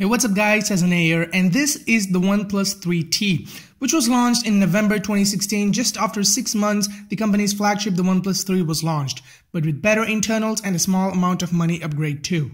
what's up guys, Azanay here and this is the OnePlus 3T which was launched in November 2016 just after 6 months the company's flagship the OnePlus 3 was launched but with better internals and a small amount of money upgrade too.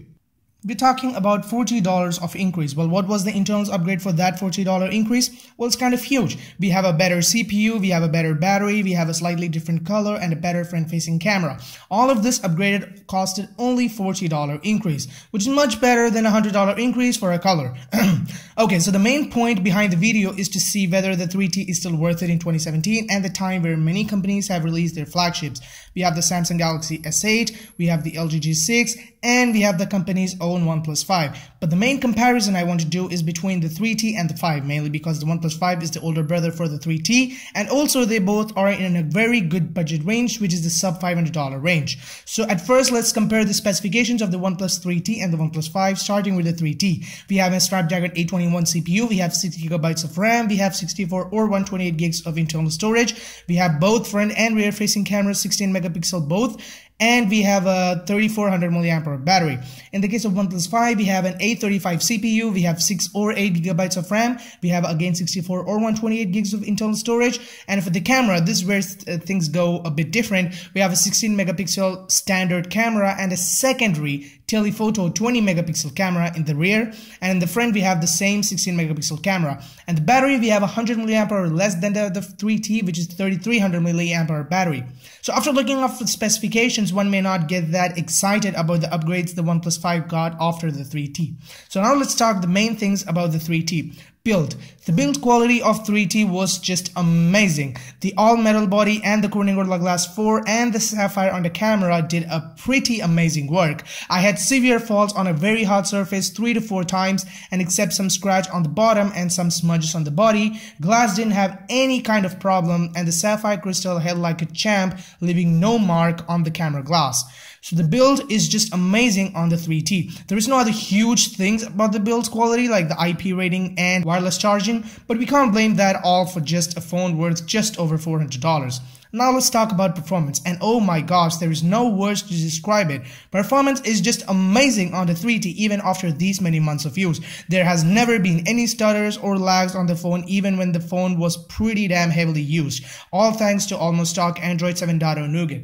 We're talking about $40 of increase. Well, what was the internals upgrade for that $40 increase? Well, it's kind of huge. We have a better CPU, we have a better battery, we have a slightly different color and a better front-facing camera. All of this upgraded costed only $40 increase, which is much better than a $100 increase for a color. okay, so the main point behind the video is to see whether the 3T is still worth it in 2017 and the time where many companies have released their flagships. We have the Samsung Galaxy S8, we have the LG G6, and we have the company's own OnePlus 5. But the main comparison I want to do is between the 3T and the 5, mainly because the OnePlus 5 is the older brother for the 3T, and also they both are in a very good budget range, which is the sub $500 range. So at first, let's compare the specifications of the OnePlus 3T and the OnePlus 5, starting with the 3T. We have a Snapdragon 821 CPU, we have 6 gigabytes of RAM, we have 64 or 128 gigs of internal storage, we have both front and rear facing cameras, 16 megapixel both, and we have a 3400 milliampere battery. In the case of OnePlus 5, we have an 835 CPU, we have 6 or 8 gigabytes of RAM, we have again 64 or 128 gigs of internal storage, and for the camera, this is where uh, things go a bit different. We have a 16 megapixel standard camera and a secondary telephoto 20 megapixel camera in the rear and in the front we have the same 16 megapixel camera. And the battery we have 100 milliampere less than the, the 3T which is 3300 milliampere battery. So after looking up the specifications one may not get that excited about the upgrades the OnePlus 5 got after the 3T so now let's talk the main things about the 3T build. The build quality of 3T was just amazing. The all metal body and the Corning Gorilla Glass 4 and the sapphire on the camera did a pretty amazing work. I had severe falls on a very hard surface 3 to 4 times and except some scratch on the bottom and some smudges on the body, glass didn't have any kind of problem and the sapphire crystal held like a champ leaving no mark on the camera glass. So the build is just amazing on the 3T. There is no other huge things about the build quality like the IP rating and wireless charging, but we can't blame that all for just a phone worth just over $400. Now let's talk about performance and oh my gosh there is no words to describe it. Performance is just amazing on the 3T even after these many months of use. There has never been any stutters or lags on the phone even when the phone was pretty damn heavily used. All thanks to almost stock Android 7.0 Nougat.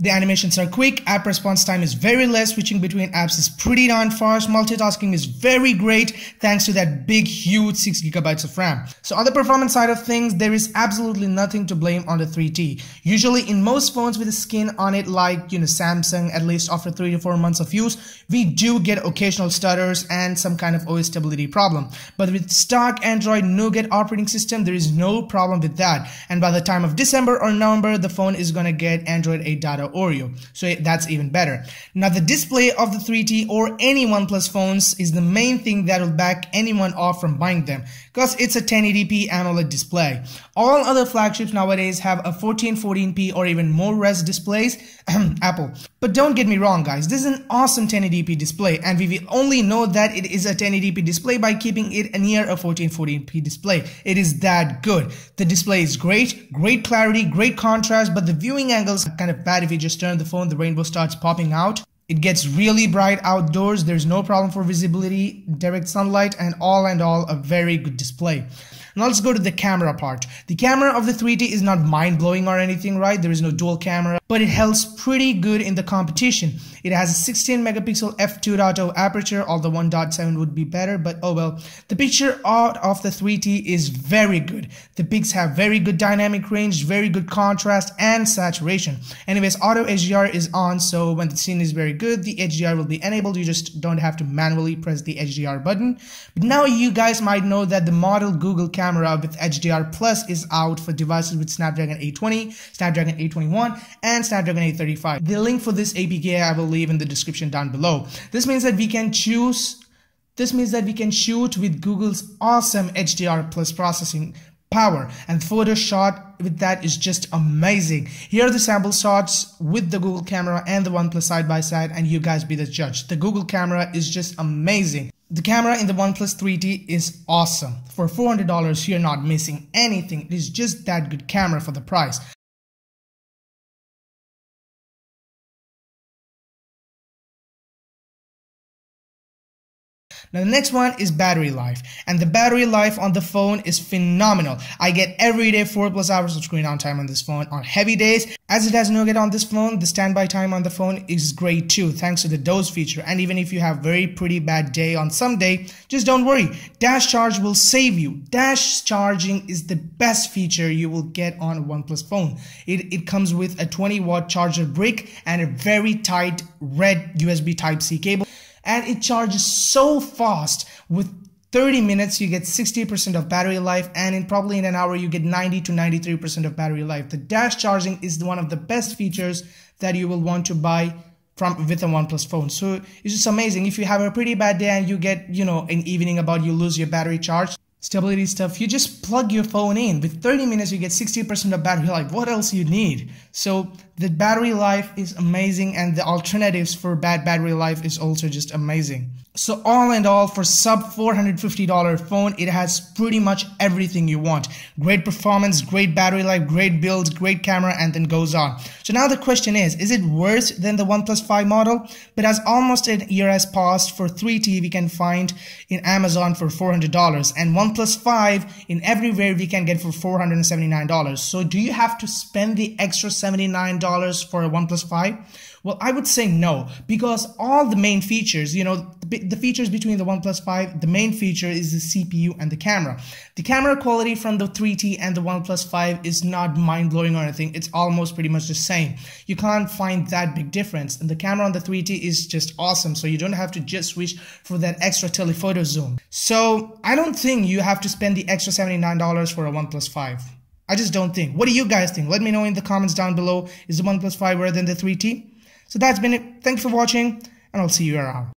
The animations are quick, app response time is very less, switching between apps is pretty darn fast, multitasking is very great thanks to that big huge 6 gigabytes of RAM. So on the performance side of things, there is absolutely nothing to blame on the 3T. Usually in most phones with a skin on it like, you know, Samsung, at least after 3 to 4 months of use, we do get occasional stutters and some kind of OS stability problem. But with stock Android Nougat operating system, there is no problem with that. And by the time of December or November, the phone is gonna get Android 8.0 Oreo. So that's even better. Now the display of the 3T or any OnePlus phones is the main thing that will back anyone off from buying them because it's a 1080p AMOLED display. All other flagships nowadays have a 1440p or even more res displays, Apple. But don't get me wrong guys, this is an awesome 1080p display and we will only know that it is a 1080p display by keeping it near a 1440p display. It is that good. The display is great, great clarity, great contrast, but the viewing angles are kind of bad if you just turn the phone, the rainbow starts popping out. It gets really bright outdoors, there's no problem for visibility, direct sunlight, and all and all a very good display. Now let's go to the camera part. The camera of the 3T is not mind-blowing or anything, right? There is no dual camera, but it holds pretty good in the competition. It has a 16 megapixel f2.0 aperture, although 1.7 would be better, but oh well. The picture out of the 3T is very good. The pics have very good dynamic range, very good contrast and saturation. Anyways, auto HDR is on, so when the scene is very good, the HDR will be enabled. You just don't have to manually press the HDR button. But now you guys might know that the modded Google camera camera with HDR Plus is out for devices with Snapdragon 820, Snapdragon 821, and Snapdragon 835. The link for this APK I will leave in the description down below. This means that we can choose this means that we can shoot with Google's awesome HDR Plus processing power and photo shot with that is just amazing. Here are the sample shots with the Google camera and the OnePlus side by side and you guys be the judge. The Google camera is just amazing. The camera in the OnePlus 3T is awesome. For $400, you're not missing anything. It is just that good camera for the price. Now the next one is battery life and the battery life on the phone is phenomenal. I get every day 4 plus hours of screen on time on this phone on heavy days. As it has no get on this phone, the standby time on the phone is great too thanks to the doze feature and even if you have very pretty bad day on some day, just don't worry. Dash charge will save you. Dash charging is the best feature you will get on a OnePlus phone. It, it comes with a 20 watt charger brick and a very tight red USB type C cable and it charges so fast with 30 minutes you get 60% of battery life and in probably in an hour you get 90 to 93% of battery life the dash charging is one of the best features that you will want to buy from with a OnePlus phone. So it's just amazing. If you have a pretty bad day and you get, you know, an evening about you lose your battery charge, stability stuff, you just plug your phone in. With 30 minutes, you get 60% of battery life. What else you need? So the battery life is amazing and the alternatives for bad battery life is also just amazing. So all in all, for sub $450 phone, it has pretty much everything you want. Great performance, great battery life, great build, great camera, and then goes on. So now the question is, is it worse than the OnePlus 5 model? But as almost a year has passed, for 3T we can find in Amazon for $400 and OnePlus 5 in everywhere we can get for $479. So do you have to spend the extra $79 for a OnePlus 5? Well, I would say no, because all the main features, you know, the, features between the OnePlus 5, the main feature is the CPU and the camera. The camera quality from the 3T and the OnePlus 5 is not mind-blowing or anything. It's almost pretty much the same. You can't find that big difference. And the camera on the 3T is just awesome, so you don't have to just reach for that extra telephoto zoom. So I don't think you have to spend the extra $79 for a OnePlus 5. I just don't think. What do you guys think? Let me know in the comments down below. Is the OnePlus 5 better than the 3T? So that's been it. Thanks for watching and I'll see you around.